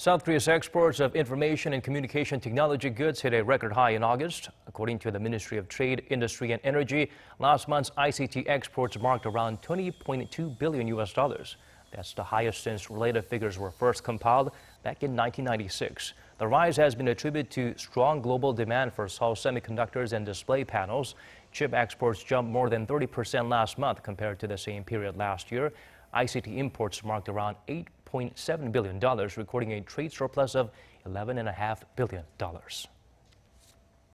South Korea's exports of information and communication technology goods hit a record high in August. According to the Ministry of Trade, Industry and Energy, last month's ICT exports marked around 20.2 billion US dollars. That's the highest since related figures were first compiled back in 1996. The rise has been attributed to strong global demand for Seoul semiconductors and display panels. Chip exports jumped more than 30% last month compared to the same period last year. ICT imports marked around 8 $1.7 billion, recording a trade surplus of $11.5 billion.